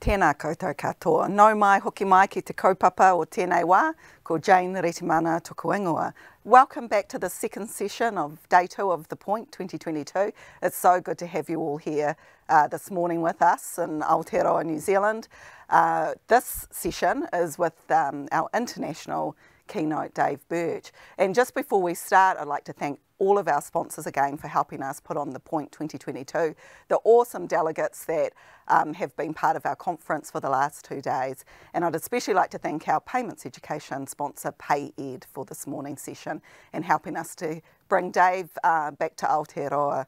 Tēnā koutou katoa. Nau mai hoki mai ki te kaupapa o tēnei wā, ko Jane Retimana Tokuingoa. Welcome back to the second session of Day 2 of The Point 2022. It's so good to have you all here uh, this morning with us in Aotearoa, New Zealand. Uh, this session is with um, our international keynote, Dave Birch. And just before we start, I'd like to thank all of our sponsors again for helping us put on the Point 2022, the awesome delegates that um, have been part of our conference for the last two days. And I'd especially like to thank our payments education sponsor, PayEd, for this morning's session and helping us to bring Dave uh, back to Aotearoa.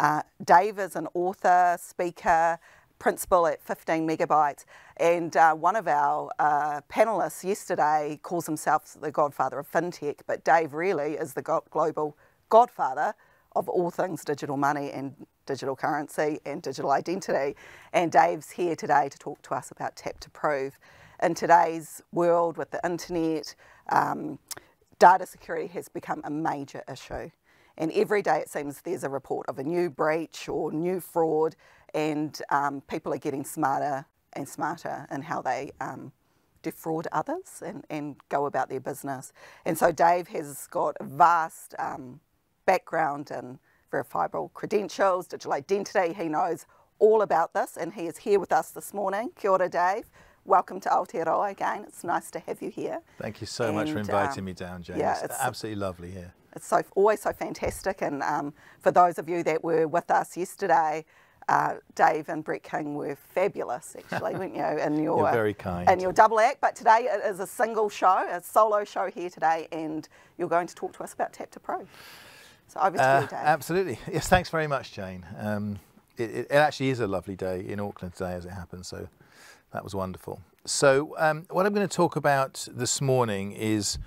Uh, Dave is an author, speaker, principal at 15 megabytes. And uh, one of our uh, panelists yesterday calls himself the godfather of fintech, but Dave really is the global godfather of all things digital money and digital currency and digital identity. And Dave's here today to talk to us about Tap to Prove. In today's world with the internet, um, data security has become a major issue. And every day it seems there's a report of a new breach or new fraud, and um, people are getting smarter and smarter in how they um, defraud others and, and go about their business. And so Dave has got a vast um, background in verifiable credentials, digital identity. He knows all about this and he is here with us this morning. Kia ora, Dave. Welcome to Aotearoa again. It's nice to have you here. Thank you so and, much for inviting um, me down, James. Yeah, it's, it's absolutely lovely here. It's so always so fantastic. And um, for those of you that were with us yesterday, uh, Dave and Brett King were fabulous, actually, weren't you? And your You're very kind. And your double act, but today it is a single show, a solo show here today, and you're going to talk to us about Tap to Prove. So over to uh, you, Dave. Absolutely. Yes, thanks very much, Jane. Um, it, it, actually is a lovely day in Auckland today, as it happens. So that was wonderful. So um, what I'm going to talk about this morning is.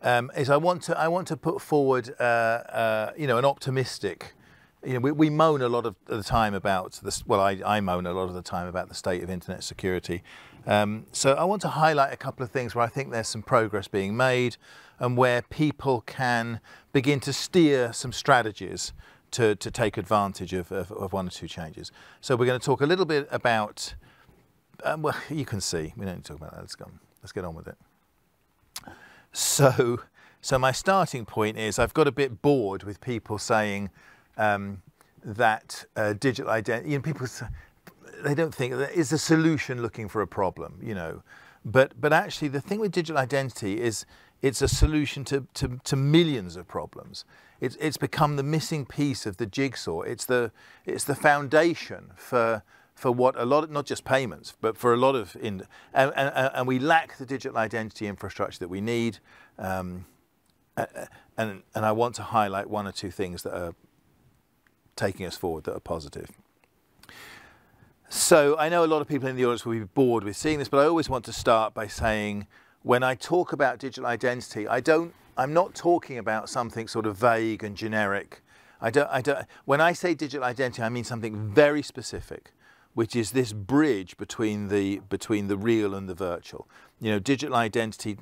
Um, is I want to I want to put forward uh, uh, you know an optimistic you know, we, we moan a lot of the time about this. Well, I, I moan a lot of the time about the state of internet security. Um, so I want to highlight a couple of things where I think there's some progress being made and where people can begin to steer some strategies to, to take advantage of, of, of one or two changes. So we're going to talk a little bit about, um, well, you can see, we don't need to talk about that. Let's go, let's get on with it. So, so my starting point is I've got a bit bored with people saying, um, that uh, digital identity, you know, people, they don't think it's a solution looking for a problem, you know. But, but actually the thing with digital identity is it's a solution to, to, to millions of problems. It's, it's become the missing piece of the jigsaw. It's the, it's the foundation for, for what a lot of, not just payments, but for a lot of, in, and, and, and we lack the digital identity infrastructure that we need. Um, and, and I want to highlight one or two things that are taking us forward that are positive. So I know a lot of people in the audience will be bored with seeing this, but I always want to start by saying when I talk about digital identity, I don't, I'm not talking about something sort of vague and generic. I don't, I don't, when I say digital identity, I mean something very specific, which is this bridge between the, between the real and the virtual. You know, digital identity,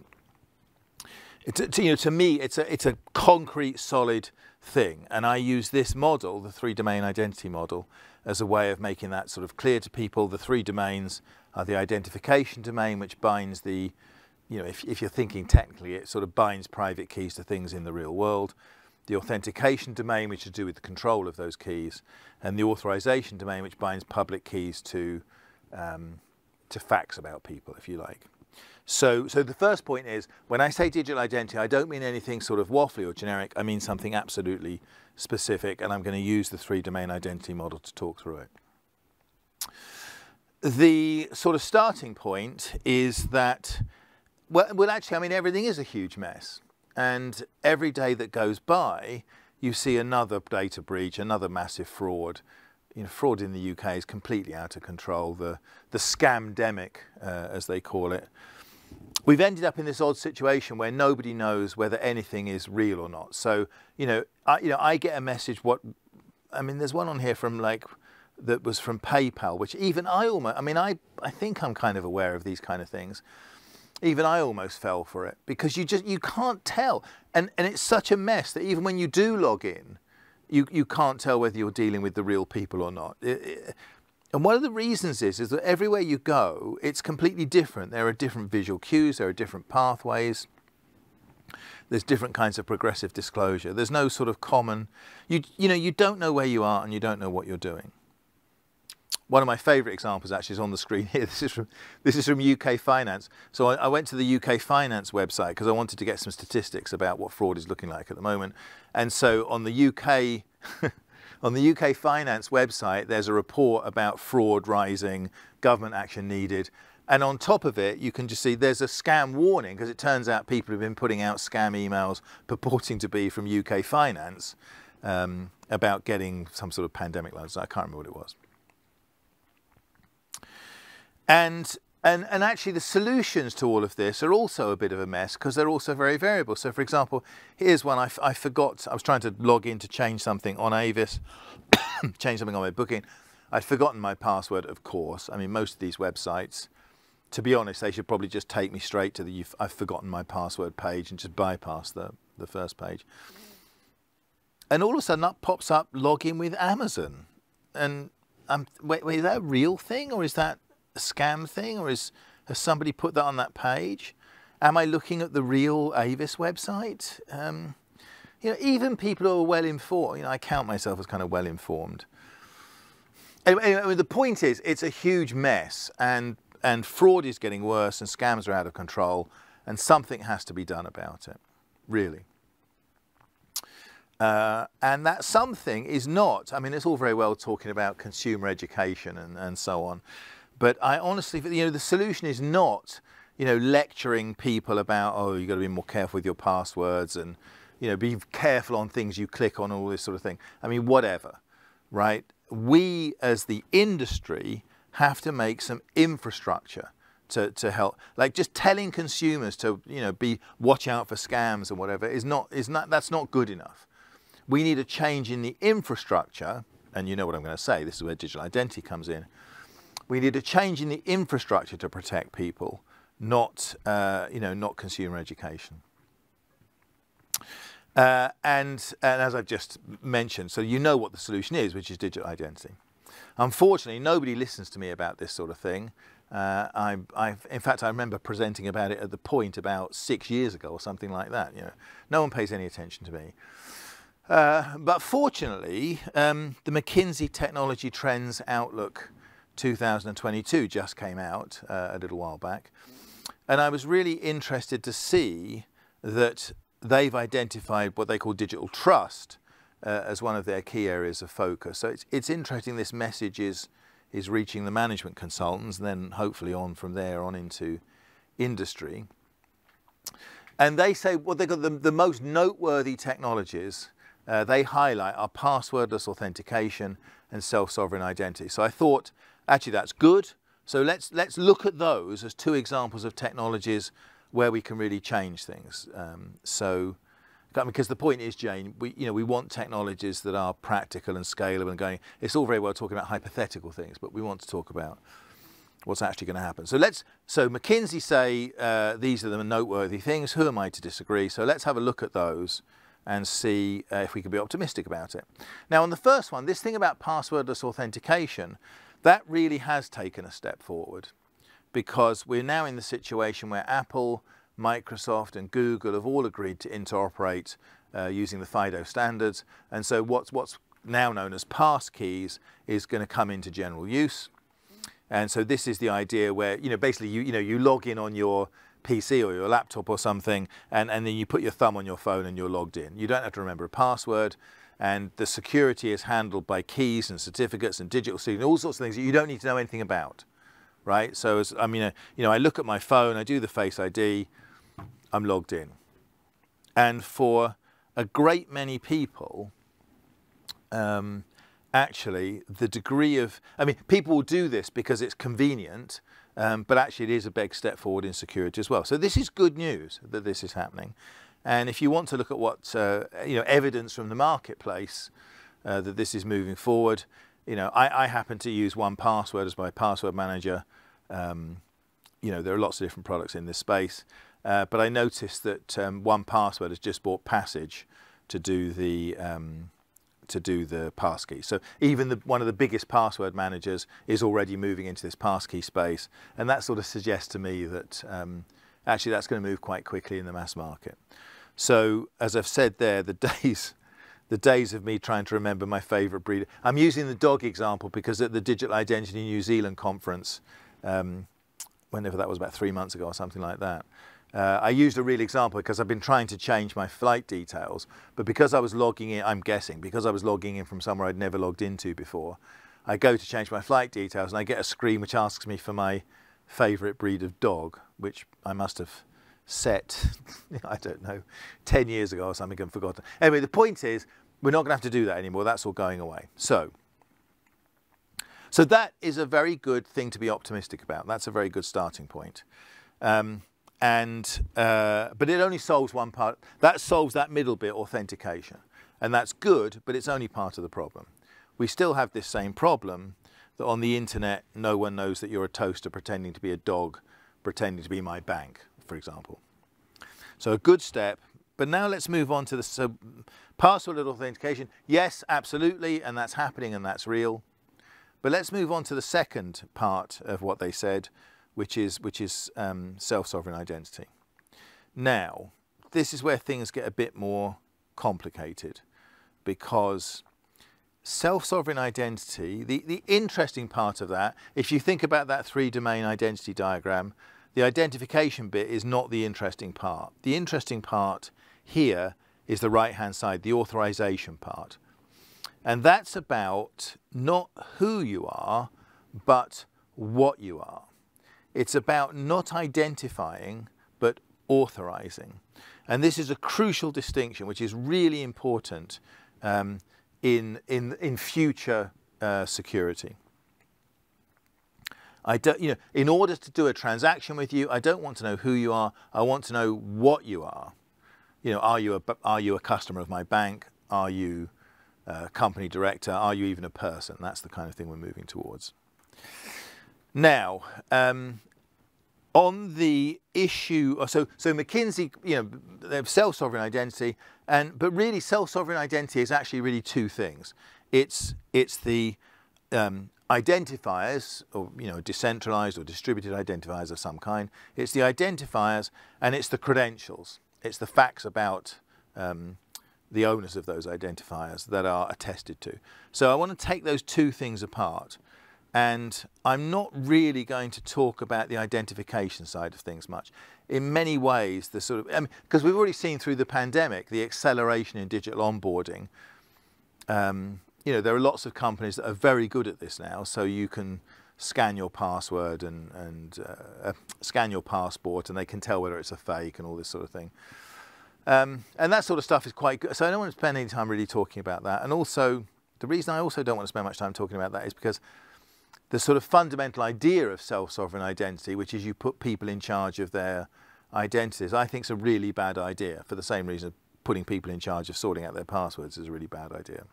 to, you know, to me, it's a, it's a concrete, solid thing. And I use this model, the three domain identity model, as a way of making that sort of clear to people. The three domains are the identification domain, which binds the, you know, if, if you're thinking technically, it sort of binds private keys to things in the real world. The authentication domain, which is to do with the control of those keys, and the authorization domain, which binds public keys to, um, to facts about people, if you like. So, so the first point is, when I say digital identity, I don't mean anything sort of waffly or generic. I mean something absolutely specific, and I'm going to use the three-domain identity model to talk through it. The sort of starting point is that, well, well, actually, I mean, everything is a huge mess. And every day that goes by, you see another data breach, another massive fraud. You know, fraud in the UK is completely out of control. The, the scamdemic, uh, as they call it, we've ended up in this odd situation where nobody knows whether anything is real or not. So, you know, I, you know, I get a message. What I mean, there's one on here from like that was from PayPal, which even I almost. I mean, I I think I'm kind of aware of these kind of things. Even I almost fell for it because you just you can't tell, and and it's such a mess that even when you do log in, you you can't tell whether you're dealing with the real people or not. It, it, And one of the reasons is, is that everywhere you go, it's completely different. There are different visual cues, there are different pathways, there's different kinds of progressive disclosure. There's no sort of common, you, you know, you don't know where you are and you don't know what you're doing. One of my favourite examples actually is on the screen here. This is from, this is from UK Finance. So I, I went to the UK Finance website because I wanted to get some statistics about what fraud is looking like at the moment. And so on the UK, on the UK Finance website, there's a report about fraud rising, government action needed. And on top of it, you can just see there's a scam warning because it turns out people have been putting out scam emails purporting to be from UK Finance um, about getting some sort of pandemic loans. I can't remember what it was. And, and, and actually the solutions to all of this are also a bit of a mess because they're also very variable. So for example, here's one I, I forgot, I was trying to log in to change something on Avis, change something on my booking. I'd forgotten my password, of course. I mean, most of these websites, to be honest, they should probably just take me straight to the I've forgotten my password page and just bypass the, the first page. And all of a sudden up pops up login with Amazon. And um, wait, wait, is that a real thing or is that a scam thing, or is has somebody put that on that page? Am I looking at the real Avis website? Um, you know, even people who are well informed, you know, I count myself as kind of well informed. Anyway, anyway, the point is, it's a huge mess, and and fraud is getting worse, and scams are out of control, and something has to be done about it, really. Uh, and that something is not, I mean, it's all very well talking about consumer education and, and so on. But I honestly, you know, the solution is not, you know, lecturing people about, oh, you've got to be more careful with your passwords and, you know, be careful on things you click on, all this sort of thing. I mean, whatever, right? We as the industry have to make some infrastructure to, to help. Like just telling consumers to, you know, be watch out for scams and whatever is not, is not, that's not good enough. We need a change in the infrastructure, and you know what I'm going to say, this is where digital identity comes in we need a change in the infrastructure to protect people, not, uh, you know, not consumer education. Uh, and, and as I've just mentioned, so you know what the solution is, which is digital identity. Unfortunately, nobody listens to me about this sort of thing. Uh, I, I've, in fact, I remember presenting about it at the point about six years ago or something like that. You know, no one pays any attention to me. Uh, but fortunately, um, the McKinsey Technology Trends Outlook 2022 just came out uh, a little while back. And I was really interested to see that they've identified what they call digital trust uh, as one of their key areas of focus. So it's, it's interesting this message is, is reaching the management consultants and then hopefully on from there on into industry. And they say, well, they've got the, the most noteworthy technologies uh, they highlight our passwordless authentication and self-sovereign identity. So I thought Actually, that's good. So let's, let's look at those as two examples of technologies where we can really change things. Um, so, because the point is, Jane, we, you know, we want technologies that are practical and scalable and going, it's all very well talking about hypothetical things, but we want to talk about what's actually going to happen. So let's, so McKinsey say uh, these are the noteworthy things. Who am I to disagree? So let's have a look at those and see uh, if we can be optimistic about it. Now on the first one, this thing about passwordless authentication, that really has taken a step forward because we're now in the situation where Apple, Microsoft and Google have all agreed to interoperate uh, using the FIDO standards. And so what's, what's now known as pass keys is going to come into general use. And so this is the idea where, you know, basically you, you know, you log in on your PC or your laptop or something, and, and then you put your thumb on your phone and you're logged in. You don't have to remember a password and the security is handled by keys and certificates and digital signatures, all sorts of things that you don't need to know anything about, right? So as, I mean, uh, you know, I look at my phone, I do the Face ID, I'm logged in. And for a great many people, um, actually, the degree of, I mean, people will do this because it's convenient, um, but actually it is a big step forward in security as well. So this is good news that this is happening. And if you want to look at what uh, you know evidence from the marketplace uh, that this is moving forward, you know I, I, happen to use 1Password as my password manager. Um, you know there are lots of different products in this space, uh, but I noticed that um, 1Password has just bought Passage to do the um, to do the passkey. So even the, one of the biggest password managers is already moving into this passkey space, and that sort of suggests to me that um, actually that's going to move quite quickly in the mass market. So as I've said there, the days the days of me trying to remember my favourite breed. I'm using the dog example because at the Digital Identity New Zealand conference, um, whenever that was about three months ago or something like that, uh, I used a real example because I've been trying to change my flight details, but because I was logging in, I'm guessing, because I was logging in from somewhere I'd never logged into before, I go to change my flight details and I get a screen which asks me for my favourite breed of dog, which I must have set, I don't know, 10 years ago or something and forgotten. Anyway, the point is, we're not going to have to do that anymore. That's all going away. So, so that is a very good thing to be optimistic about. That's a very good starting point. Um, and uh, but it only solves one part. That solves that middle bit, authentication, and that's good. But it's only part of the problem. We still have this same problem that on the internet, no one knows that you're a toaster pretending to be a dog, pretending to be my bank, for example. So a good step. But now let's move on to the so password authentication. Yes, absolutely, and that's happening and that's real. But let's move on to the second part of what they said, which is, which is um, self-sovereign identity. Now, this is where things get a bit more complicated because self-sovereign identity, the, the interesting part of that, if you think about that three-domain identity diagram, the identification bit is not the interesting part. The interesting part here is the right-hand side, the authorization part. And that's about not who you are, but what you are. It's about not identifying, but authorizing. And this is a crucial distinction, which is really important um, in, in, in future uh, security. I don't, you know, in order to do a transaction with you, I don't want to know who you are. I want to know what you are. You know, are you a, are you a customer of my bank? Are you a company director? Are you even a person? That's the kind of thing we're moving towards. Now, um, on the issue, so so McKinsey, you know, they have self-sovereign identity, and but really self-sovereign identity is actually really two things. It's it's the um, identifiers, or you know, decentralized or distributed identifiers of some kind. It's the identifiers and it's the credentials. It's the facts about um, the owners of those identifiers that are attested to. So I want to take those two things apart. And I'm not really going to talk about the identification side of things much. In many ways, the sort of, because I mean, we've already seen through the pandemic the acceleration in digital onboarding. Um, you know, there are lots of companies that are very good at this now, so you can scan your password and, and uh, uh, scan your passport and they can tell whether it's a fake and all this sort of thing. Um, and that sort of stuff is quite good. So I don't want to spend any time really talking about that. And also, the reason I also don't want to spend much time talking about that is because the sort of fundamental idea of self-sovereign identity, which is you put people in charge of their identities, I think is a really bad idea for the same reason putting people in charge of sorting out their passwords is a really bad idea.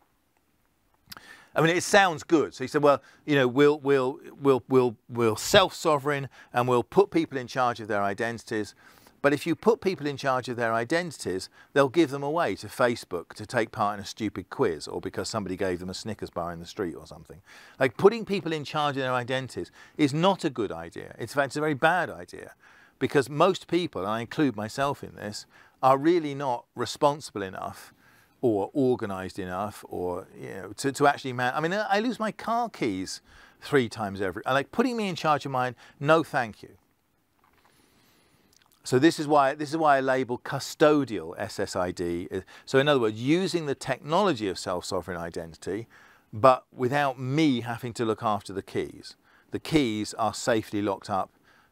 I mean, it sounds good. So he said, well, you know, we'll, we'll, we'll, we'll, we'll self-sovereign and we'll put people in charge of their identities. But if you put people in charge of their identities, they'll give them away to Facebook to take part in a stupid quiz or because somebody gave them a Snickers bar in the street or something. Like putting people in charge of their identities is not a good idea. It's, In fact, it's a very bad idea because most people, and I include myself in this, are really not responsible enough or organised enough or you know to, to actually man. I mean, I lose my car keys three times every. Like putting me in charge of mine, no, thank you. So this is why this is why I label custodial SSID. So in other words, using the technology of self-sovereign identity, but without me having to look after the keys. The keys are safely locked up.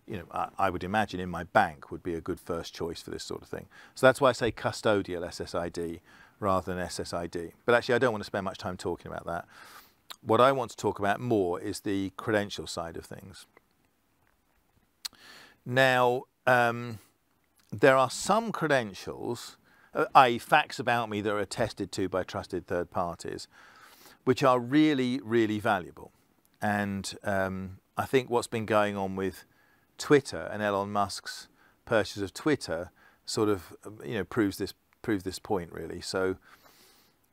You know, I, I would imagine in my bank would be a good first choice for this sort of thing. So that's why I say custodial SSID rather than SSID. But actually, I don't want to spend much time talking about that. What I want to talk about more is the credential side of things. Now, um, there are some credentials, uh, i.e. facts about me that are attested to by trusted third parties, which are really, really valuable. And um, I think what's been going on with Twitter and Elon Musk's purchase of Twitter sort of, you know, proves this proves this point really. So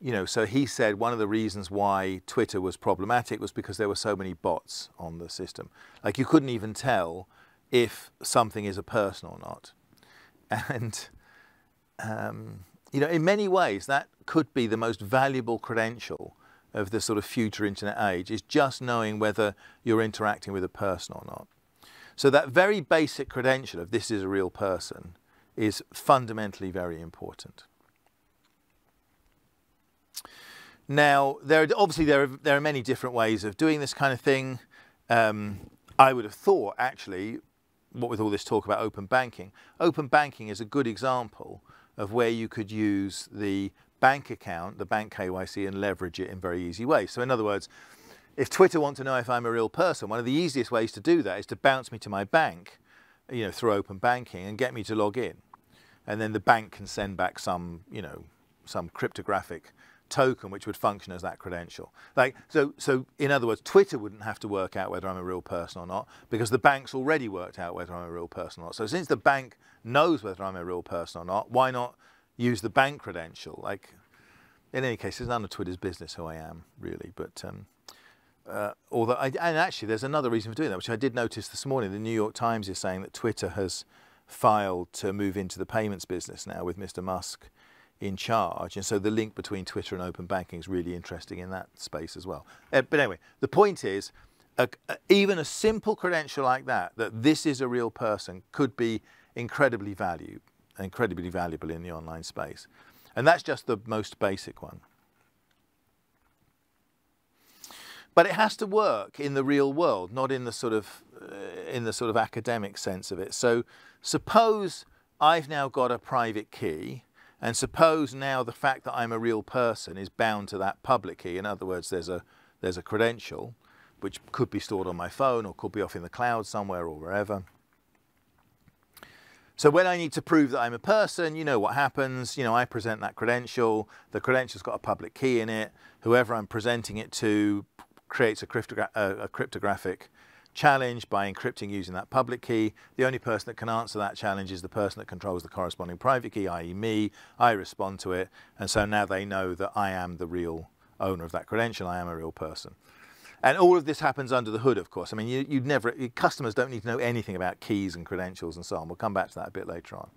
you know, so he said one of the reasons why Twitter was problematic was because there were so many bots on the system. Like you couldn't even tell if something is a person or not. And, um, you know, in many ways, that could be the most valuable credential of the sort of future internet age is just knowing whether you're interacting with a person or not. So that very basic credential of this is a real person is fundamentally very important. Now, there are, obviously there are, there are many different ways of doing this kind of thing. Um, I would have thought, actually, what with all this talk about open banking, open banking is a good example of where you could use the bank account, the bank KYC, and leverage it in very easy ways. So in other words, if Twitter want to know if I'm a real person, one of the easiest ways to do that is to bounce me to my bank, you know, through open banking and get me to log in. And then the bank can send back some, you know, some cryptographic token which would function as that credential. Like so so in other words, Twitter wouldn't have to work out whether I'm a real person or not because the bank's already worked out whether I'm a real person or not. So since the bank knows whether I'm a real person or not, why not use the bank credential? Like in any case, it's none of Twitter's business who I am really, but um, uh, although I, and actually there's another reason for doing that, which I did notice this morning. The New York Times is saying that Twitter has filed to move into the payments business now with Mr. Musk in charge. And so the link between Twitter and open banking is really interesting in that space as well. Uh, but anyway, the point is, even a simple credential like that, that this is a real person, could be incredibly valuable, incredibly valuable in the online space. And that's just the most basic one. But it has to work in the real world, not in the sort of uh, in the sort of academic sense of it. So suppose I've now got a private key and suppose now the fact that I'm a real person is bound to that public key. In other words, there's a, there's a credential which could be stored on my phone or could be off in the cloud somewhere or wherever. So when I need to prove that I'm a person, you know what happens. You know, I present that credential. The credential's got a public key in it. Whoever I'm presenting it to creates a, cryptogra a cryptographic challenge by encrypting using that public key. The only person that can answer that challenge is the person that controls the corresponding private key, i.e. me. I respond to it. And so now they know that I am the real owner of that credential. I am a real person. And all of this happens under the hood, of course. I mean, you, would never, customers don't need to know anything about keys and credentials and so on. We'll come back to that a bit later on.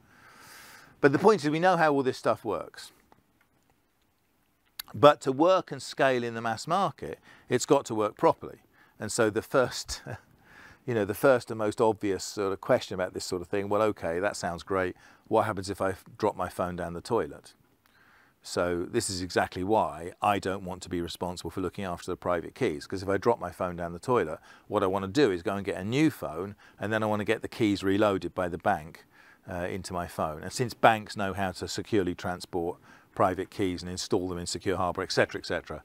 But the point is we know how all this stuff works. But to work and scale in the mass market, it's got to work properly. And so the first you know, the first and most obvious sort of question about this sort of thing, well, okay, that sounds great. What happens if I drop my phone down the toilet? So this is exactly why I don't want to be responsible for looking after the private keys. Because if I drop my phone down the toilet, what I want to do is go and get a new phone, and then I want to get the keys reloaded by the bank uh, into my phone. And since banks know how to securely transport private keys and install them in secure hardware, etc., etc.,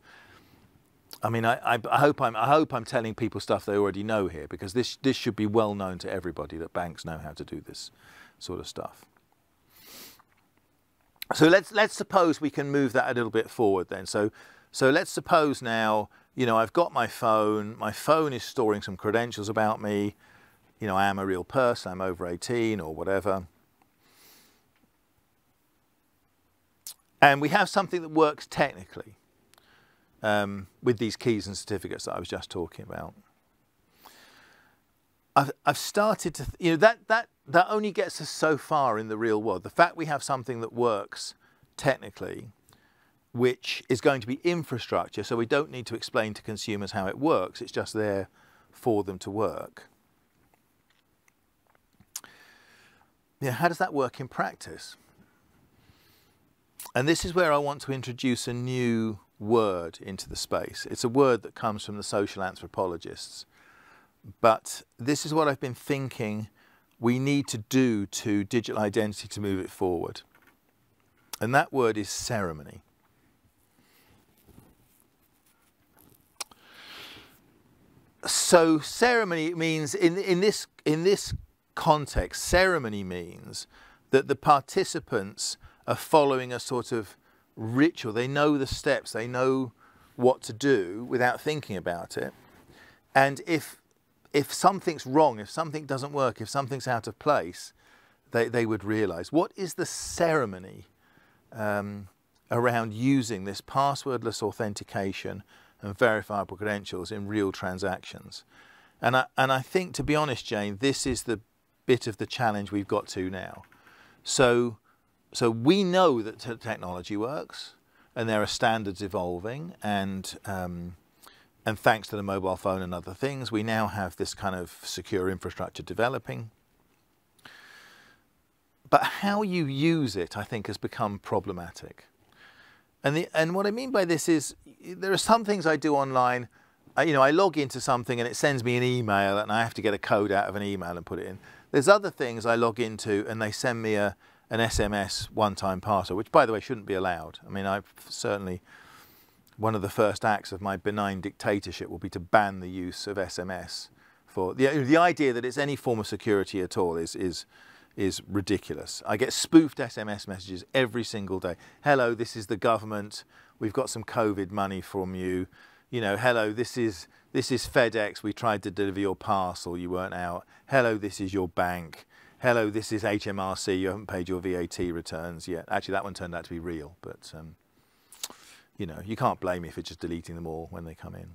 I mean, I, I, I, hope I'm, I hope I'm telling people stuff they already know here because this, this should be well known to everybody that banks know how to do this sort of stuff. So let's, let's suppose we can move that a little bit forward then. So, so let's suppose now, you know, I've got my phone, my phone is storing some credentials about me, you know, I am a real person, I'm over 18 or whatever. And we have something that works technically um, with these keys and certificates that I was just talking about. I've, I've started to, you know, that, that, that only gets us so far in the real world. The fact we have something that works technically, which is going to be infrastructure, so we don't need to explain to consumers how it works, it's just there for them to work. Yeah, how does that work in practice? And this is where I want to introduce a new word into the space. It's a word that comes from the social anthropologists. But this is what I've been thinking we need to do to digital identity to move it forward. And that word is ceremony. So ceremony means in, in, this, in this context, ceremony means that the participants are following a sort of ritual. They know the steps, they know what to do without thinking about it. And if if something's wrong, if something doesn't work, if something's out of place, they, they would realize. What is the ceremony um, around using this passwordless authentication and verifiable credentials in real transactions. And I, and I think, to be honest, Jane, this is the bit of the challenge we've got to now. So, so we know that technology works, and there are standards evolving, and um, and thanks to the mobile phone and other things, we now have this kind of secure infrastructure developing. But how you use it, I think, has become problematic. And, the, and what I mean by this is there are some things I do online you know, I log into something and it sends me an email and I have to get a code out of an email and put it in. There's other things I log into and they send me a, an SMS one-time password, which by the way shouldn't be allowed. I mean, I've certainly, one of the first acts of my benign dictatorship will be to ban the use of SMS. For the, the idea that it's any form of security at all is, is, is ridiculous. I get spoofed SMS messages every single day. Hello, this is the government. We've got some COVID money from you you know, hello, this is this is FedEx. We tried to deliver your parcel, you weren't out. Hello, this is your bank. Hello, this is HMRC. You haven't paid your VAT returns yet. Actually, that one turned out to be real, but um, you know, you can't blame me for just deleting them all when they come in.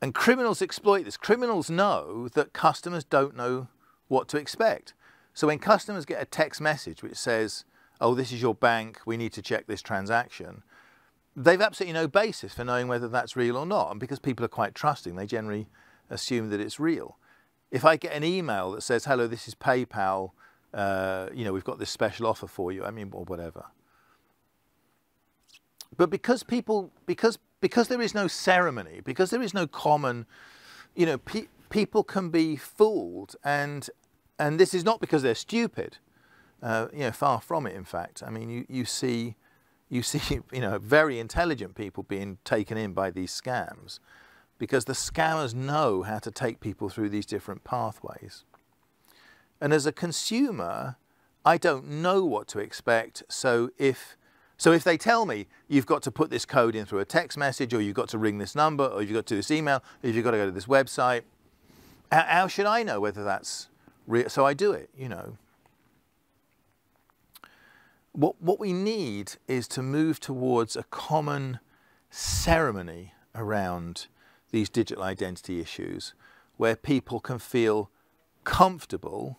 And criminals exploit this. Criminals know that customers don't know what to expect. So when customers get a text message which says, oh, this is your bank, we need to check this transaction, they've absolutely no basis for knowing whether that's real or not. And because people are quite trusting, they generally assume that it's real. If I get an email that says, hello, this is PayPal, uh, you know, we've got this special offer for you, I mean, or whatever. But because people, because, because there is no ceremony, because there is no common, you know, pe people can be fooled and, and this is not because they're stupid, uh, you know, far from it, in fact. I mean, you, you see, you see you know, very intelligent people being taken in by these scams because the scammers know how to take people through these different pathways. And as a consumer, I don't know what to expect. So if, so if they tell me you've got to put this code in through a text message or you've got to ring this number or you've got to do this email or you've got to go to this website, how should I know whether that's real? So I do it, you know. What, what we need is to move towards a common ceremony around these digital identity issues where people can feel comfortable,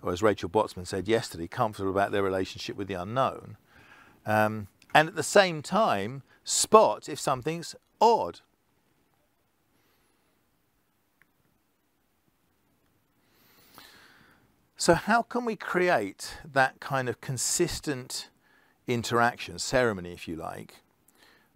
or as Rachel Botsman said yesterday, comfortable about their relationship with the unknown, um, and at the same time spot if something's odd. So how can we create that kind of consistent interaction, ceremony, if you like,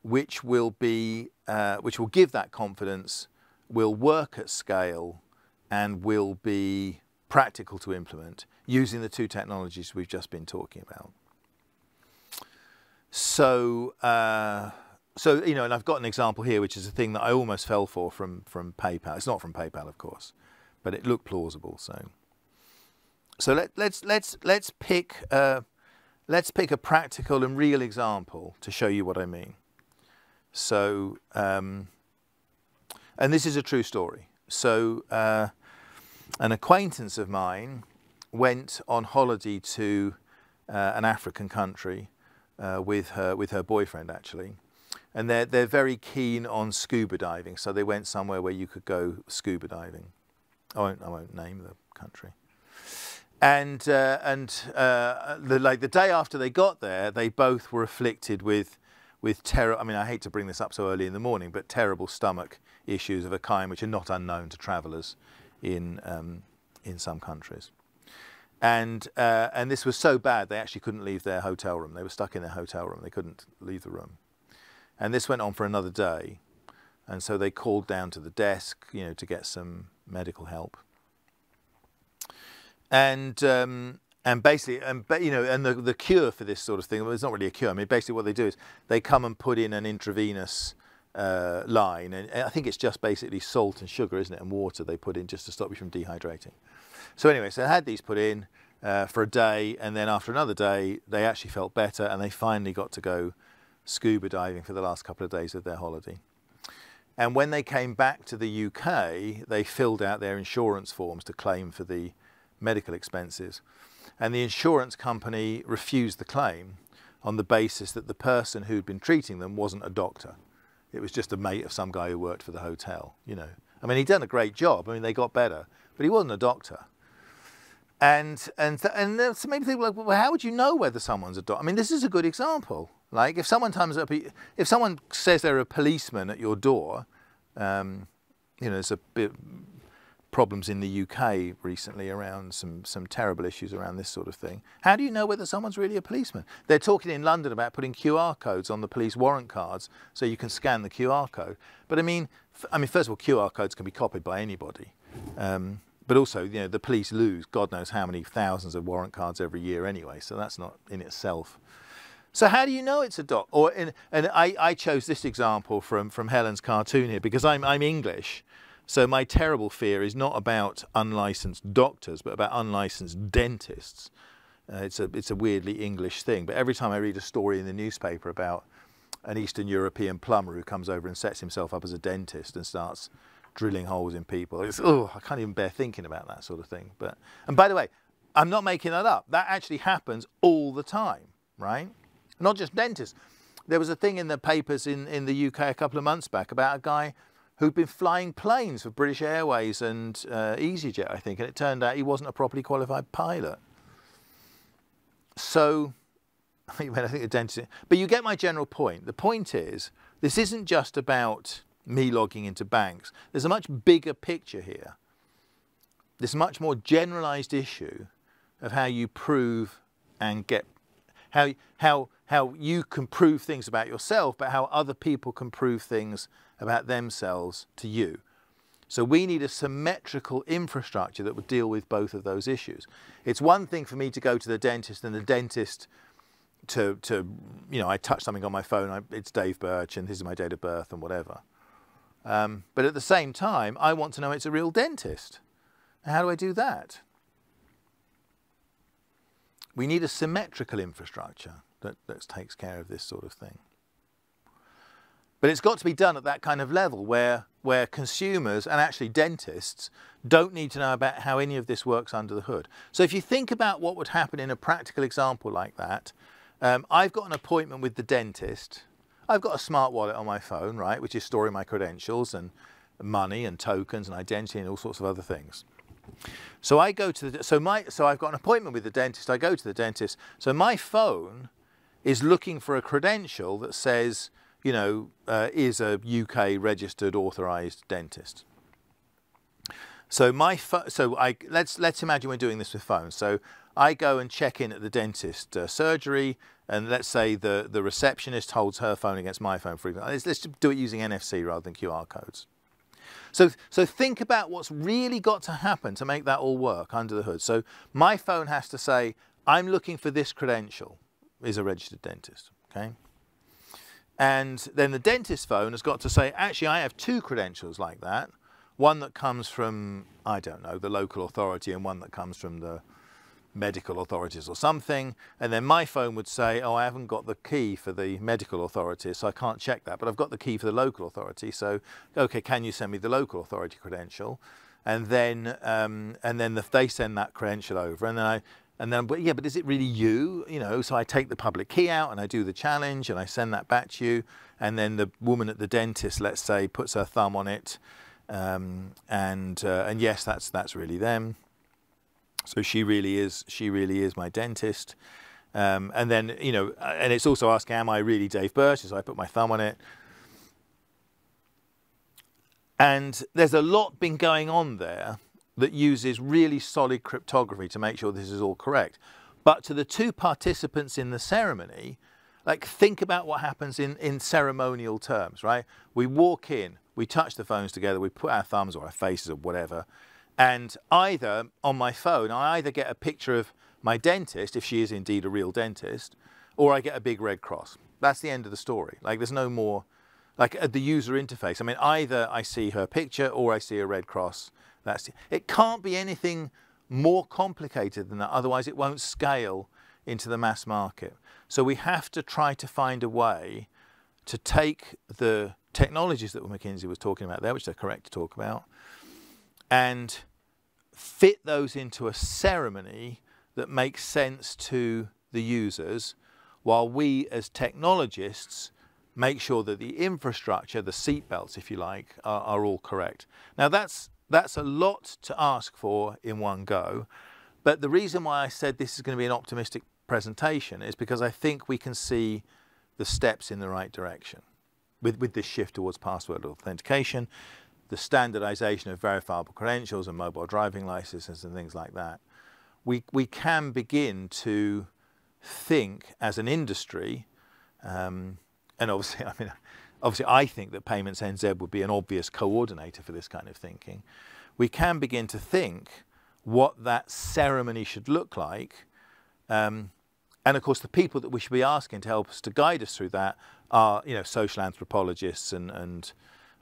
which will be, uh, which will give that confidence, will work at scale, and will be practical to implement using the two technologies we've just been talking about. So, uh, so you know, and I've got an example here, which is a thing that I almost fell for from from PayPal. It's not from PayPal, of course, but it looked plausible. So. So let, let's let's let's pick uh, let's pick a practical and real example to show you what I mean. So, um, and this is a true story. So, uh, an acquaintance of mine went on holiday to uh, an African country uh, with her with her boyfriend actually, and they're they're very keen on scuba diving. So they went somewhere where you could go scuba diving. I won't I won't name the country and uh, and uh, the, like the day after they got there, they both were afflicted with with terror. I mean, I hate to bring this up so early in the morning, but terrible stomach issues of a kind which are not unknown to travellers in um, in some countries. And uh, and this was so bad they actually couldn't leave their hotel room. They were stuck in their hotel room. They couldn't leave the room. And this went on for another day. And so they called down to the desk, you know, to get some medical help and um, and basically, and you know, and the the cure for this sort of thing, well, it's not really a cure. I mean, basically, what they do is they come and put in an intravenous uh, line, and I think it's just basically salt and sugar, isn't it, and water they put in just to stop you from dehydrating. So anyway, so I had these put in uh, for a day, and then after another day, they actually felt better, and they finally got to go scuba diving for the last couple of days of their holiday. And when they came back to the UK, they filled out their insurance forms to claim for the medical expenses. And the insurance company refused the claim on the basis that the person who'd been treating them wasn't a doctor. It was just a mate of some guy who worked for the hotel, you know. I mean, he'd done a great job. I mean, they got better, but he wasn't a doctor. And and and so maybe people are like, well, how would you know whether someone's a doctor? I mean, this is a good example. Like if someone comes up, if someone says they're a policeman at your door, um, you know, there's a bit problems in the UK recently around some some terrible issues around this sort of thing. How do you know whether someone's really a policeman? They're talking in London about putting QR codes on the police warrant cards so you can scan the QR code. But I mean, I mean, first of all, QR codes can be copied by anybody. Um, but also, you know, the police lose God knows how many thousands of warrant cards every year anyway, so that's not in itself so how do you know it's a doc? Or in, and I, I chose this example from, from Helen's cartoon here because I'm, I'm English. So my terrible fear is not about unlicensed doctors, but about unlicensed dentists. Uh, it's, a, it's a weirdly English thing. But every time I read a story in the newspaper about an Eastern European plumber who comes over and sets himself up as a dentist and starts drilling holes in people, it's, oh, I can't even bear thinking about that sort of thing. But, and by the way, I'm not making that up. That actually happens all the time, right? not just dentists. There was a thing in the papers in, in the UK a couple of months back about a guy who'd been flying planes for British Airways and uh, EasyJet, I think, and it turned out he wasn't a properly qualified pilot. So, I mean, I think the dentist, but you get my general point. The point is, this isn't just about me logging into banks. There's a much bigger picture here. This much more generalized issue of how you prove and get how, how, how you can prove things about yourself, but how other people can prove things about themselves to you. So we need a symmetrical infrastructure that would deal with both of those issues. It's one thing for me to go to the dentist and the dentist to, to you know, I touch something on my phone, I, it's Dave Birch and this is my date of birth and whatever. Um, but at the same time, I want to know it's a real dentist. How do I do that? We need a symmetrical infrastructure that, that takes care of this sort of thing. But it's got to be done at that kind of level where, where consumers and actually dentists don't need to know about how any of this works under the hood. So if you think about what would happen in a practical example like that, um, I've got an appointment with the dentist. I've got a smart wallet on my phone, right, which is storing my credentials and money and tokens and identity and all sorts of other things. So I go to the, so my, so I've got an appointment with the dentist, I go to the dentist, so my phone is looking for a credential that says, you know, uh, is a UK registered authorized dentist. So my so I let's let's imagine we're doing this with phones. So I go and check in at the dentist uh, surgery, and let's say the the receptionist holds her phone against my phone. For example, let's, let's do it using NFC rather than QR codes. So, so think about what's really got to happen to make that all work under the hood. So my phone has to say, I'm looking for this credential, is a registered dentist, okay? And then the dentist phone has got to say, actually, I have two credentials like that. One that comes from, I don't know, the local authority and one that comes from the medical authorities or something. And then my phone would say, oh, I haven't got the key for the medical authorities, so I can't check that. But I've got the key for the local authority. So, okay, can you send me the local authority credential? And then, um, and then the, they send that credential over. And then I, and then, but yeah, but is it really you? You know, so I take the public key out and I do the challenge and I send that back to you. And then the woman at the dentist, let's say, puts her thumb on it. Um, and, uh, and yes, that's, that's really them. So she really is, she really is my dentist. Um, and then, you know, and it's also asking, am I really Dave Birch? So I put my thumb on it. And there's a lot been going on there that uses really solid cryptography to make sure this is all correct. But to the two participants in the ceremony, like think about what happens in, in ceremonial terms, right? We walk in, we touch the phones together, we put our thumbs or our faces or whatever, and either on my phone, I either get a picture of my dentist, if she is indeed a real dentist, or I get a big red cross. That's the end of the story. Like there's no more, like at the user interface. I mean, either I see her picture or I see a red cross. That's it. Can't be anything more complicated than that. Otherwise, it won't scale into the mass market. So we have to try to find a way to take the technologies that McKinsey was talking about there, which they're correct to talk about, and fit those into a ceremony that makes sense to the users, while we as technologists make sure that the infrastructure, the seatbelts, if you like, are, are all correct. Now that's that's a lot to ask for in one go, but the reason why I said this is going to be an optimistic presentation is because I think we can see the steps in the right direction with, with this shift towards passwordless authentication, the standardization of verifiable credentials and mobile driving licenses and things like that. We, we can begin to think as an industry, um, and obviously, I mean, obviously I think that Payments NZ would be an obvious coordinator for this kind of thinking. We can begin to think what that ceremony should look like. Um, and of course, the people that we should be asking to help us to guide us through that are, you know, social anthropologists and, and,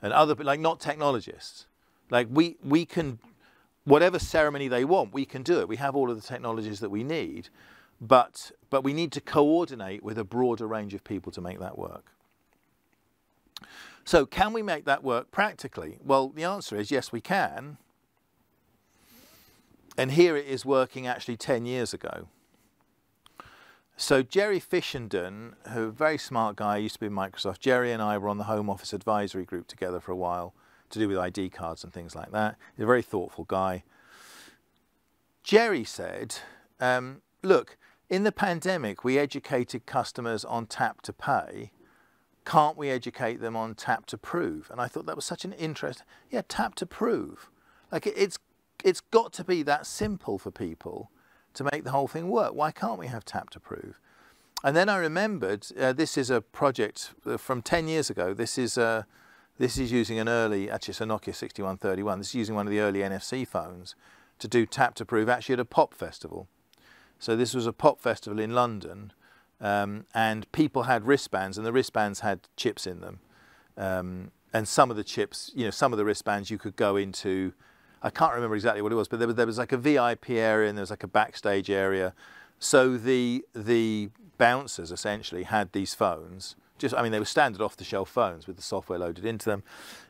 and other, like not technologists. Like we, we can, whatever ceremony they want, we can do it. We have all of the technologies that we need, but, but we need to coordinate with a broader range of people to make that work. So can we make that work practically? Well, the answer is yes, we can. And here it is working actually 10 years ago. So Jerry Fishenden, who a very smart guy, used to be in Microsoft. Jerry and I were on the Home Office Advisory Group together for a while to do with ID cards and things like that. He's a very thoughtful guy. Jerry said, um, look, in the pandemic, we educated customers on tap to pay can't we educate them on tap to prove? And I thought that was such an interest. Yeah, tap to prove. Like it's it's got to be that simple for people to make the whole thing work. Why can't we have tap to prove? And then I remembered uh, this is a project uh, from 10 years ago. This is uh, this is using an early, actually it's a Nokia 6131. This is using one of the early NFC phones to do tap to prove actually at a pop festival. So this was a pop festival in London um, and people had wristbands, and the wristbands had chips in them. Um, and some of the chips, you know, some of the wristbands you could go into. I can't remember exactly what it was, but there was, there was like a VIP area and there was like a backstage area. So the the bouncers essentially had these phones. Just, I mean, they were standard off-the-shelf phones with the software loaded into them.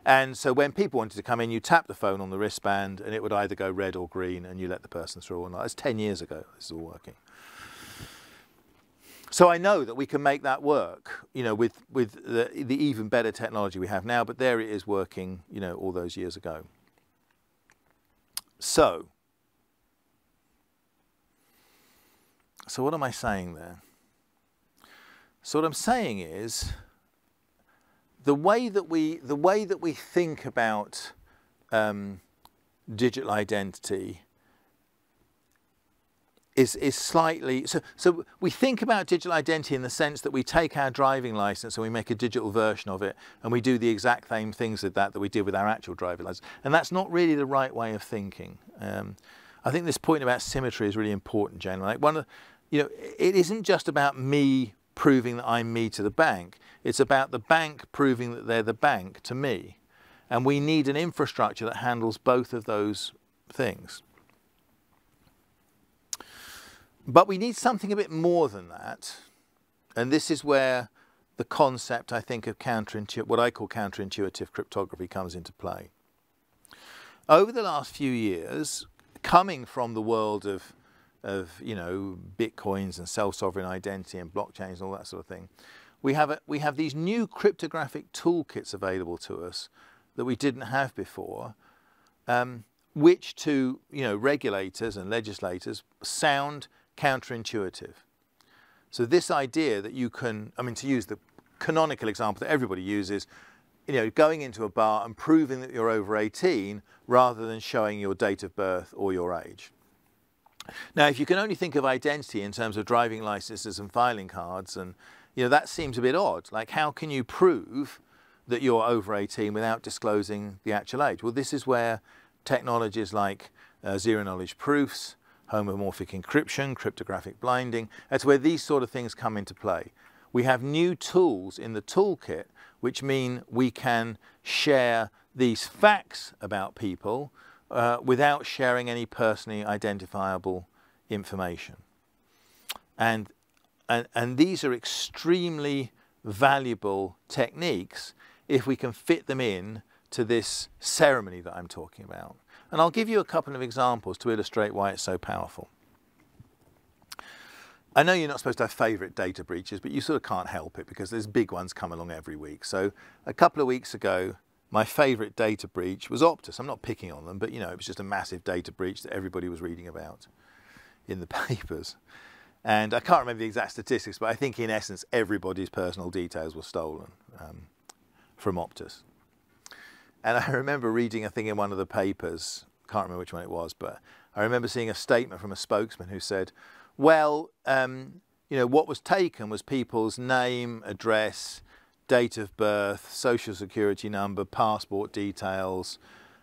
And so when people wanted to come in, you tap the phone on the wristband and it would either go red or green and you let the person through or not. It's 10 years ago, this is all working. So I know that we can make that work, you know, with, with the, the even better technology we have now, but there it is working, you know, all those years ago. So, so what am I saying there? So what I'm saying is the way that we, the way that we think about um, digital identity is, is slightly, so, so we think about digital identity in the sense that we take our driving license and we make a digital version of it and we do the exact same things with that that we did with our actual driving license. And that's not really the right way of thinking. Um, I think this point about symmetry is really important, Jane. Like one of, you know, it isn't just about me proving that I'm me to the bank. It's about the bank proving that they're the bank to me. And we need an infrastructure that handles both of those things. But we need something a bit more than that. And this is where the concept, I think, of counterintuitive, what I call counterintuitive cryptography comes into play. Over the last few years, coming from the world of, of you know, bitcoins and self-sovereign identity and blockchains and all that sort of thing, we have, a, we have these new cryptographic toolkits available to us that we didn't have before, um, which to you know, regulators and legislators sound counterintuitive. So this idea that you can, I mean, to use the canonical example that everybody uses, you know, going into a bar and proving that you're over 18 rather than showing your date of birth or your age. Now, if you can only think of identity in terms of driving licenses and filing cards, and you know that seems a bit odd. Like, how can you prove that you're over 18 without disclosing the actual age? Well, this is where technologies like uh, zero knowledge proofs, homomorphic encryption, cryptographic blinding. That's where these sort of things come into play. We have new tools in the toolkit which mean we can share these facts about people uh, without sharing any personally identifiable information. And, and, and these are extremely valuable techniques if we can fit them in to this ceremony that I'm talking about. And I'll give you a couple of examples to illustrate why it's so powerful. I know you're not supposed to have favourite data breaches, but you sort of can't help it because there's big ones come along every week. So a couple of weeks ago, my favourite data breach was Optus. I'm not picking on them, but you know, it was just a massive data breach that everybody was reading about in the papers. And I can't remember the exact statistics, but I think in essence, everybody's personal details were stolen um, from Optus. And I remember reading a thing in one of the papers, can't remember which one it was, but I remember seeing a statement from a spokesman who said, well, um, you know, what was taken was people's name, address, date of birth, social security number, passport details.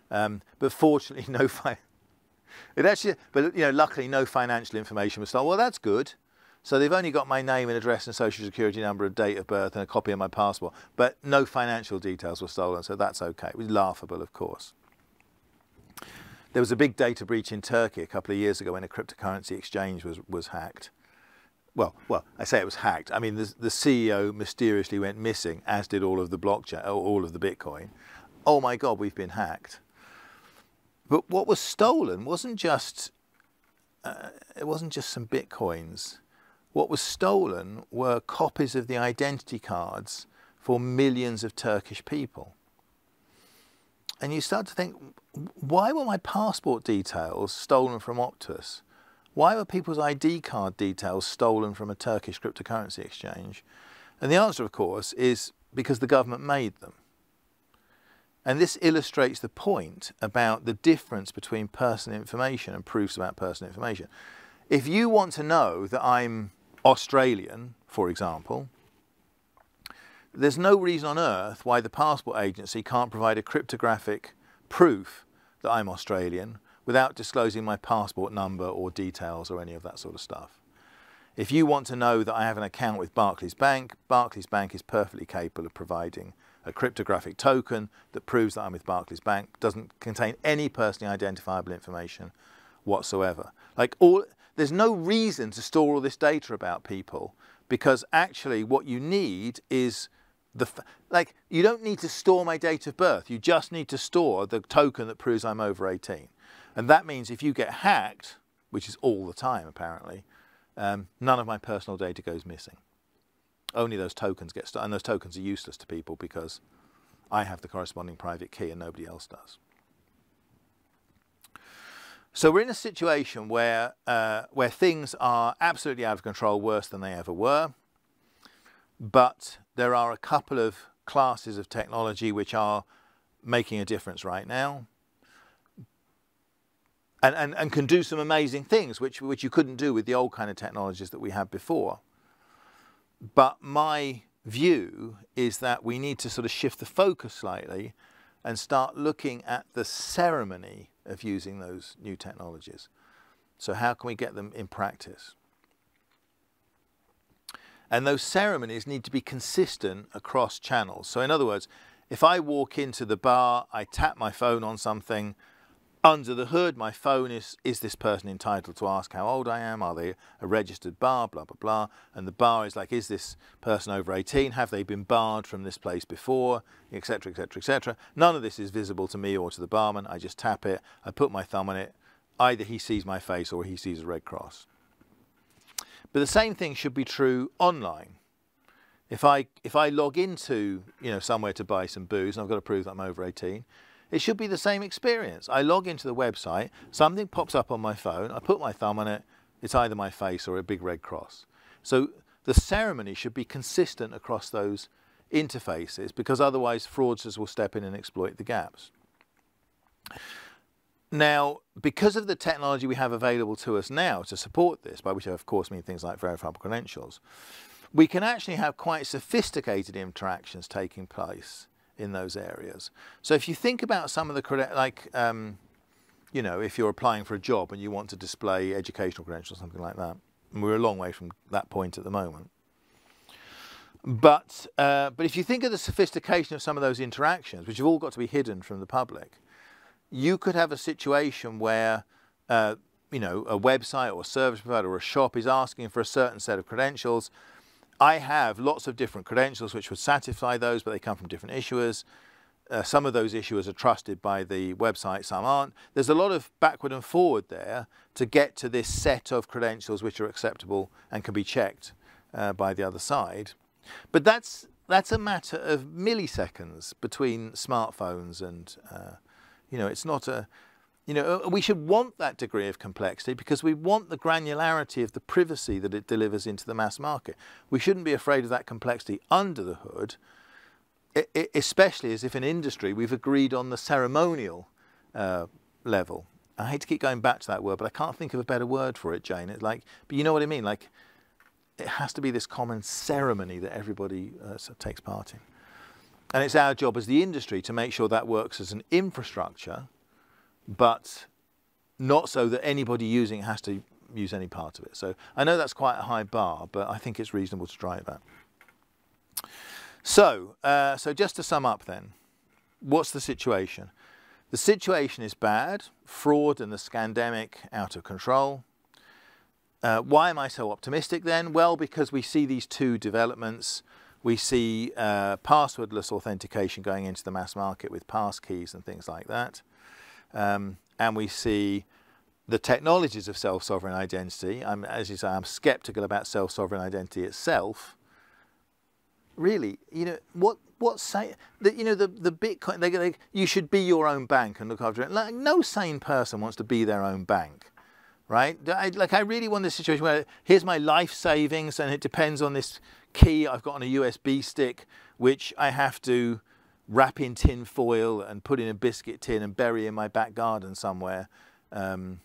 Um, but fortunately, no it actually, but you know, luckily, no financial information was stolen. Well, that's good. So they've only got my name and address and social security number and date of birth and a copy of my passport, but no financial details were stolen. So that's okay. It was laughable, of course. There was a big data breach in Turkey a couple of years ago when a cryptocurrency exchange was, was hacked. Well, well, I say it was hacked. I mean, the, the CEO mysteriously went missing, as did all of the blockchain, all of the Bitcoin. Oh my God, we've been hacked. But what was stolen wasn't just uh, it wasn't just some bitcoins. What was stolen were copies of the identity cards for millions of Turkish people. And you start to think, why were my passport details stolen from Optus? Why were people's ID card details stolen from a Turkish cryptocurrency exchange? And the answer, of course, is because the government made them. And this illustrates the point about the difference between personal information and proofs about personal information. If you want to know that I'm Australian, for example, there's no reason on earth why the passport agency can't provide a cryptographic proof that I'm Australian without disclosing my passport number or details or any of that sort of stuff. If you want to know that I have an account with Barclays Bank, Barclays Bank is perfectly capable of providing a cryptographic token that proves that I'm with Barclays Bank, doesn't contain any personally identifiable information whatsoever. Like all, there's no reason to store all this data about people because actually what you need is the like you don't need to store my date of birth. You just need to store the token that proves I'm over 18. And that means if you get hacked, which is all the time apparently, um, none of my personal data goes missing. Only those tokens get stored, and those tokens are useless to people because I have the corresponding private key and nobody else does. So we're in a situation where, uh, where things are absolutely out of control, worse than they ever were. But there are a couple of classes of technology which are making a difference right now and, and, and can do some amazing things which, which you couldn't do with the old kind of technologies that we had before. But my view is that we need to sort of shift the focus slightly and start looking at the ceremony of using those new technologies. So how can we get them in practice? And those ceremonies need to be consistent across channels. So in other words, if I walk into the bar, I tap my phone on something, under the hood, my phone is, is this person entitled to ask how old I am? Are they a registered bar? Blah, blah, blah. And the bar is like, is this person over 18? Have they been barred from this place before? Etc., etc., etc. None of this is visible to me or to the barman. I just tap it, I put my thumb on it. Either he sees my face or he sees a red cross. But the same thing should be true online. If I, if I log into you know, somewhere to buy some booze and I've got to prove that I'm over 18, it should be the same experience. I log into the website, something pops up on my phone, I put my thumb on it, it's either my face or a big red cross. So the ceremony should be consistent across those interfaces because otherwise fraudsters will step in and exploit the gaps. Now, because of the technology we have available to us now to support this, by which I of course mean things like verifiable credentials, we can actually have quite sophisticated interactions taking place in those areas. So if you think about some of the, like, um, you know, if you're applying for a job and you want to display educational credentials, or something like that, and we're a long way from that point at the moment. But, uh, but if you think of the sophistication of some of those interactions, which have all got to be hidden from the public, you could have a situation where uh, you know a website or a service provider or a shop is asking for a certain set of credentials. I have lots of different credentials which would satisfy those, but they come from different issuers. uh, some of those issuers are trusted by the website, some aren't. There's a lot of backward and forward there to get to this set of credentials which are acceptable and can be checked uh, by the other side. But that's that's a matter of milliseconds between smartphones and uh, you know it's not a you know uh, we should want that degree of complexity because we want the granularity of the privacy that it delivers into the mass market. We shouldn't be afraid of that complexity under the hood especially as if in industry we've agreed on the ceremonial uh, level. I hate to keep going back to that word, but I can't think of a better word for it, Jane. It's like, but you know what I mean? Like, it has to be this common ceremony that everybody uh, takes part in. And it's our job as the industry to make sure that works as an infrastructure, but not so that anybody using it has to use any part of it. So I know that's quite a high bar, but I think it's reasonable to try that. So, uh, so just to sum up then, what's the situation? The situation is bad, fraud and the scandemic out of control. Uh, why am I so optimistic then? Well, because we see these two developments. We see uh, passwordless authentication going into the mass market with pass keys and things like that. Um, and we see the technologies of self-sovereign identity. I'm, as you say, I'm skeptical about self-sovereign identity itself really, you know, what what say that you know the the Bitcoin they, they you should be your own bank and look after it. Like no sane person wants to be their own bank, right? I, like I really want this situation where here's my life savings and it depends on this key I've got on a USB stick, which I have to wrap in tin foil and put in a biscuit tin and bury in my back garden somewhere. Um,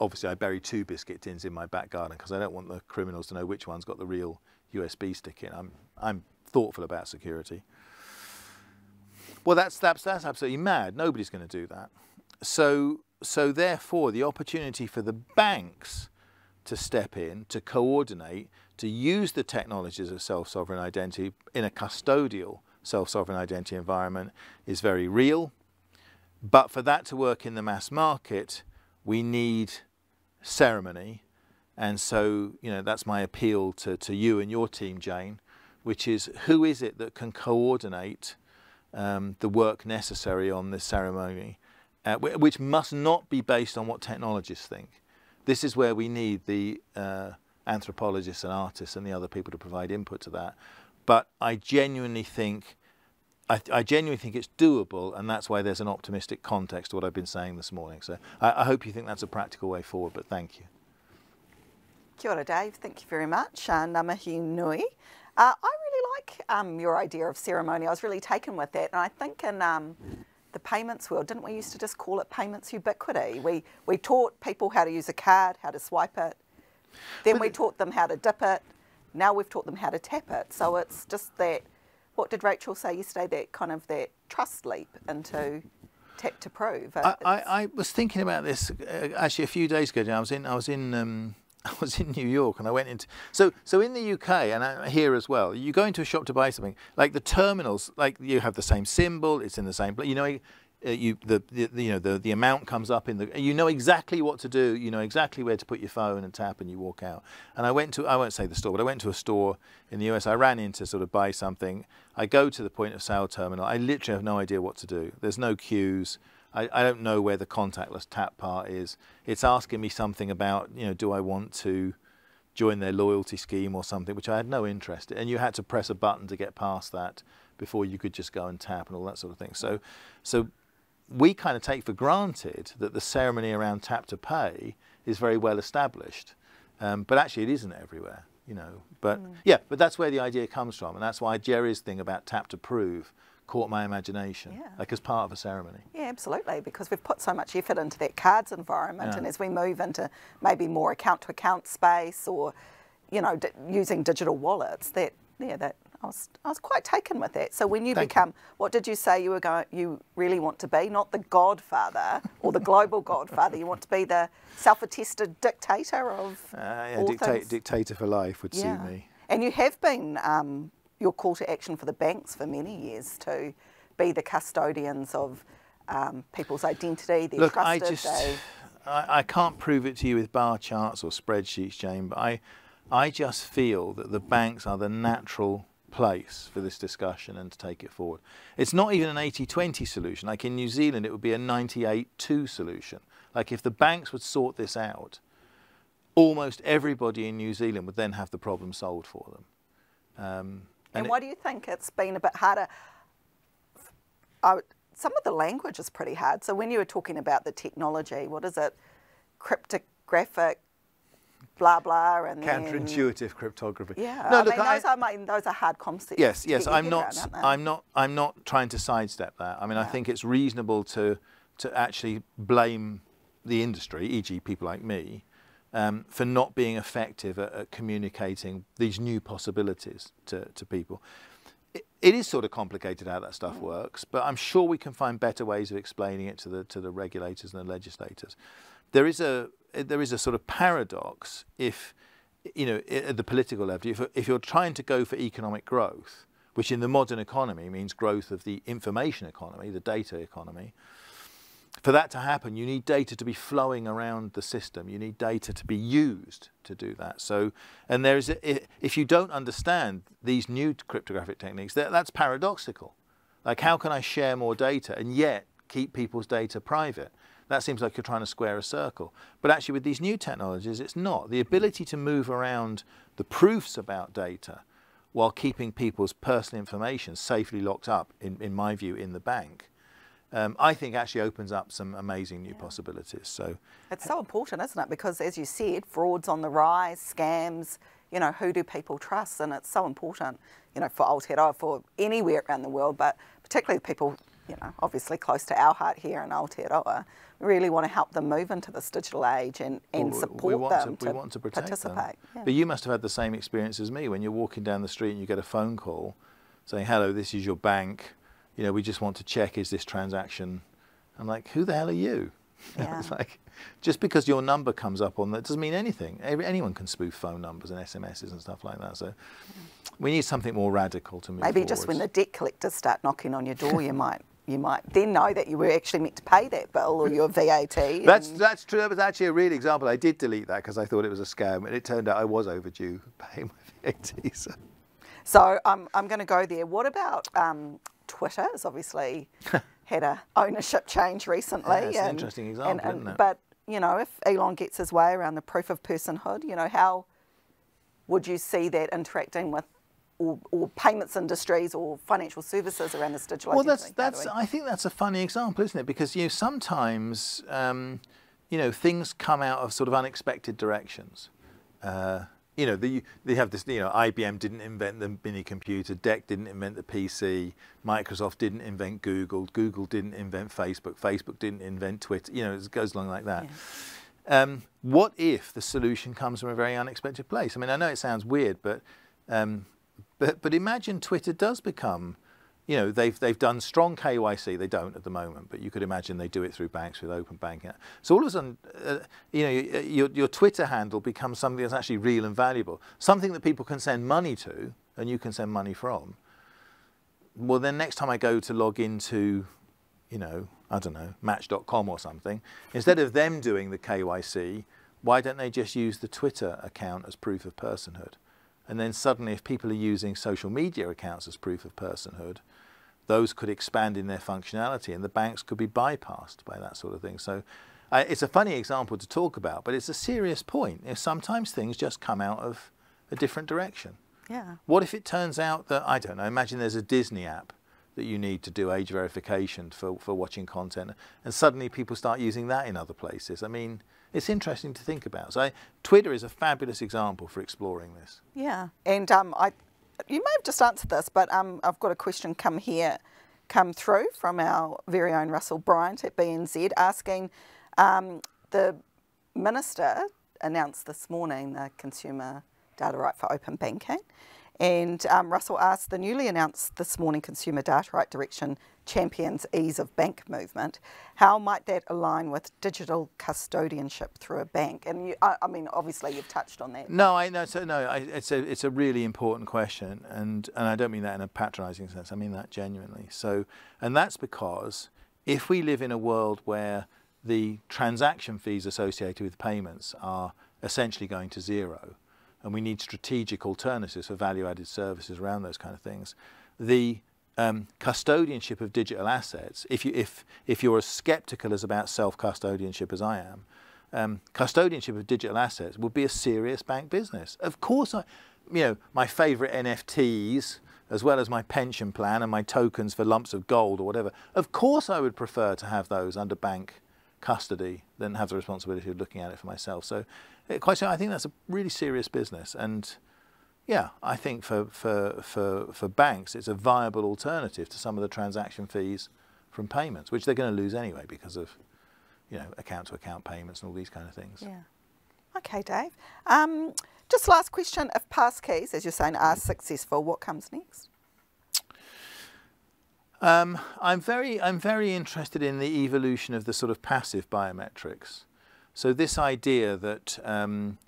obviously, I bury two biscuit tins in my back garden because I don't want the criminals to know which one's got the real USB stick in. I'm I'm thoughtful about security. Well, that's, that's, that's absolutely mad. Nobody's going to do that. So, so therefore, the opportunity for the banks to step in, to coordinate, to use the technologies of self-sovereign identity in a custodial self-sovereign identity environment is very real. But for that to work in the mass market, we need ceremony. And so, you know, that's my appeal to, to you and your team, Jane, which is who is it that can coordinate um, the work necessary on this ceremony, uh, which must not be based on what technologists think. This is where we need the uh, anthropologists and artists and the other people to provide input to that. But I genuinely think, I, I, genuinely think it's doable, and that's why there's an optimistic context to what I've been saying this morning. So I, I hope you think that's a practical way forward. But thank you. Kia ora, Dave. Thank you very much. Uh, ngā mihi nui. Uh, I really like um, your idea of ceremony. I was really taken with that. And I think in um, the payments world, didn't we used to just call it payments ubiquity? We, we taught people how to use a card, how to swipe it. Then but we taught them how to dip it. Now we've taught them how to tap it. So it's just that, what did Rachel say yesterday, that kind of that trust leap into tap to prove. I, I, I, was thinking about this uh, actually a few days ago. I was in, I was in um, I was in New York and I went into so so in the UK and here as well. You go into a shop to buy something like the terminals, like you have the same symbol, it's in the same place. You know, uh, you the, the, you know the the amount comes up in the. You know exactly what to do. You know exactly where to put your phone and tap, and you walk out. And I went to I won't say the store, but I went to a store in the US. I ran in to sort of buy something. I go to the point of sale terminal. I literally have no idea what to do. There's no queues. I, I don't know where the contactless tap part is. It's asking me something about, you know, do I want to join their loyalty scheme or something, which I had no interest in. And you had to press a button to get past that before you could just go and tap and all that sort of thing. So, so we kind of take for granted that the ceremony around tap to pay is very well established. Um, but actually it isn't everywhere, you know. But mm. yeah, but that's where the idea comes from. And that's why Jerry's thing about tap to prove caught my imagination, yeah. like as part of a ceremony. Yeah, absolutely, because we've put so much effort into that cards environment, yeah. and as we move into maybe more account-to-account space, or you know, using digital wallets, that yeah, that I was I was quite taken with that. So when you Thank become, you. what did you say you were going? You really want to be not the Godfather or the global Godfather. You want to be the self-attested dictator of uh, yeah, all dicta things. Dictator for life would yeah. suit me. And you have been um, your call to action for the banks for many years to be the custodians of um, people's identity, their Look, trusted, I just, I, I, can't prove it to you with bar charts or spreadsheets, Jane, but I, I just feel that the banks are the natural place for this discussion and to take it forward. It's not even an 80-20 solution. Like in New Zealand, it would be a 98-2 solution. Like if the banks would sort this out, almost everybody in New Zealand would then have the problem solved for them. Um, and, and why do you think it's been a bit harder? I, some of the language is pretty hard. So when you were talking about the technology, what is it? Cryptographic blah blah and counterintuitive then, cryptography. Yeah, no, I look, mean, those I, are my, those are hard concepts. Yes, yes. I'm not. I'm not. I'm not trying to sidestep that. I mean, yeah. I think it's reasonable to to actually blame the industry, e.g., people like me, um, for not being effective at, at, communicating these new possibilities to, to people. It, it is sort of complicated how that stuff works, but I'm sure we can find better ways of explaining it to the to the regulators and the legislators. There is a there is a sort of paradox if you know at the political level if, if you're trying to go for economic growth, which in the modern economy means growth of the information economy, the data economy for that to happen, you need data to be flowing around the system. You need data to be used to do that. So, and there is, a, if you don't understand these new cryptographic techniques, that, that's paradoxical. Like, how can I share more data and yet keep people's data private? That seems like you're trying to square a circle. But actually, with these new technologies, it's not. The ability to move around the proofs about data while keeping people's personal information safely locked up, in, in my view, in the bank, um, I think actually opens up some amazing new yeah. possibilities. So it's so important, isn't it? Because as you said, frauds on the rise, scams. You know, who do people trust? And it's so important, you know, for Aotearoa, for anywhere around the world, but particularly people, you know, obviously close to our heart here in Aotearoa. We really want to help them move into this digital age and, and well, support them to, to, to participate. Yeah. But you must have had the same experience as me when you're walking down the street and you get a phone call saying, hello, this is your bank you know, we just want to check is this transaction. I'm like, who the hell are you? Yeah. it's like, just because your number comes up on that doesn't mean anything. anyone can spoof phone numbers and SMSs and stuff like that. So we need something more radical to move Maybe forwards. just when the debt collectors start knocking on your door, you might you might then know that you were actually meant to pay that bill or your VAT. That's that's true. That was actually a real example. I did delete that because I thought it was a scam, and it turned out I was overdue paying my VAT. So, so um, I'm going to go there. What about um, Twitter has obviously had a ownership change recently. Yeah, it's and, an interesting example, and, and, isn't it? But you know, if Elon gets his way around the proof of personhood, you know, how would you see that interacting with or, or, payments industries or financial services around this digital well that's that's i think that's a funny example isn't it because you know sometimes um, you know things come out of sort of unexpected directions uh, you know, the, they have this, you know, IBM didn't invent the mini computer, DEC didn't invent the PC, Microsoft didn't invent Google, Google didn't invent Facebook, Facebook didn't invent Twitter, you know, it goes along like that. Yeah. Um, what if the solution comes from a very unexpected place? I mean, I know it sounds weird, but, um, but, but imagine Twitter does become you know, they've, they've done strong KYC. They don't at the moment, but you could imagine they do it through banks with open banking. So all of a sudden, uh, you know, your, your Twitter handle becomes something that's actually real and valuable, something that people can send money to and you can send money from. Well, then next time I go to log into, you know, I don't know, match.com or something, instead of them doing the KYC, why don't they just use the Twitter account as proof of personhood? And then suddenly, if people are using social media accounts as proof of personhood, those could expand in their functionality and the banks could be bypassed by that sort of thing. So uh, it's a funny example to talk about, but it's a serious point. You know, sometimes things just come out of a different direction. Yeah. What if it turns out that, I don't know, imagine there's a Disney app that you need to do age verification for, for watching content, and suddenly people start using that in other places. I mean, it's interesting to think about. So I, Twitter is a fabulous example for exploring this. Yeah, and um, I, you may have just answered this, but um, I've got a question come here, come through from our very own Russell Bryant at BNZ asking um, the minister announced this morning the consumer data right for open banking. And um, Russell asked the newly announced this morning Consumer Data Right Direction champions ease of bank movement. How might that align with digital custodianship through a bank? And you, I, I, mean, obviously you've touched on that. No, I no, so no, I, it's a it's a really important question, and and I don't mean that in a patronising sense. I mean that genuinely. So, and that's because if we live in a world where the transaction fees associated with payments are essentially going to zero, and we need strategic alternatives for value-added services around those kind of things. The um, custodianship of digital assets, if, you, if, if you're as skeptical as about self-custodianship as I am, um, custodianship of digital assets would be a serious bank business. Of course, I, you know, my favourite NFTs, as well as my pension plan and my tokens for lumps of gold or whatever, of course I would prefer to have those under bank custody than have the responsibility of looking at it for myself. So, quite so, I think that's a really serious business and yeah, I think for, for, for, for banks, it's a viable alternative to some of the transaction fees from payments, which they're going to lose anyway because of, you know, account to account payments and all these kind of things. Yeah. Okay, Dave. Um, just last question, if passkeys, as you're saying, are successful, what comes next? Um, I'm very, I'm very interested in the evolution of the sort of passive biometrics. So this idea that um,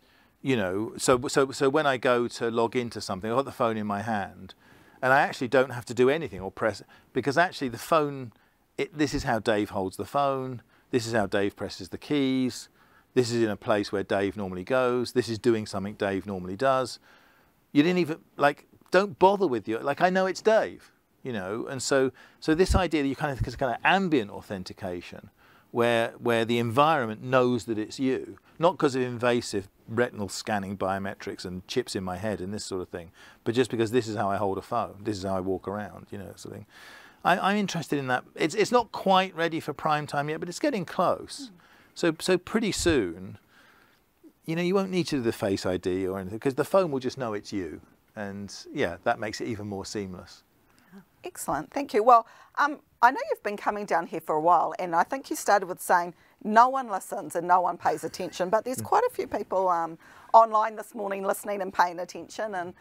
you know, so, so, so when I go to log into something, I've got the phone in my hand and I actually don't have to do anything or press, because actually the phone, it, this is how Dave holds the phone, this is how Dave presses the keys, this is in a place where Dave normally goes, this is doing something Dave normally does. You didn't even, like, don't bother with your, like, I know it's Dave, you know, and so, so this idea that you kind of, kind of ambient authentication, where, where the environment knows that it's you, not because of invasive retinal scanning biometrics and chips in my head and this sort of thing, but just because this is how I hold a phone, this is how I walk around, you know, sort of thing. I, am interested in that. It's, it's not quite ready for prime time yet, but it's getting close. Mm. So, so pretty soon, you know, you won't need to do the Face ID or anything because the phone will just know it's you. And yeah, that makes it even more seamless. Excellent, thank you. Well, um, I know you've been coming down here for a while, and I think you started with saying no one listens and no one pays attention, but there's mm. quite a few people um, online this morning listening and paying attention, and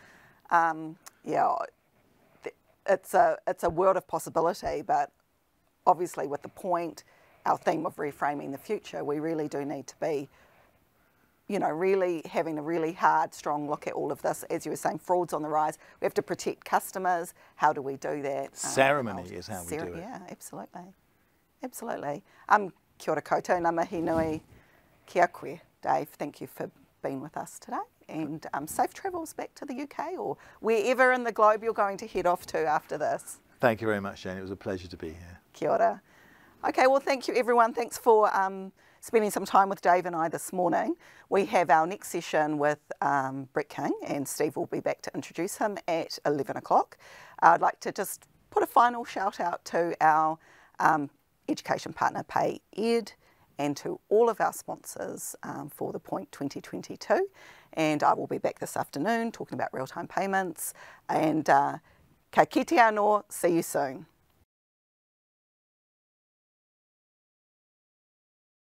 um, yeah, it's a it's a world of possibility. But obviously, with the point, our theme of reframing the future, we really do need to be you know, really having a really hard, strong look at all of this. As you were saying, fraud's on the rise. We have to protect customers. How do we do that? Um, Ceremony um, is how we do it. Yeah, absolutely. Absolutely. Um, kia ora koutou, ngā mihi nui, kia koe. Dave, thank you for being with us today. And um, safe travels back to the UK or wherever in the globe you're going to head off to after this. Thank you very much, Jane. It was a pleasure to be here. Kia ora. Okay, well, thank you, everyone. Thanks for um, spending some time with Dave and I this morning. We have our next session with um, Brett King, and Steve will be back to introduce him at 11 o'clock. I'd like to just put a final shout out to our um, education partner, Pay Ed, and to all of our sponsors um, for the Point 2022. And I will be back this afternoon talking about real-time payments. And uh, ka kite anō, see you soon.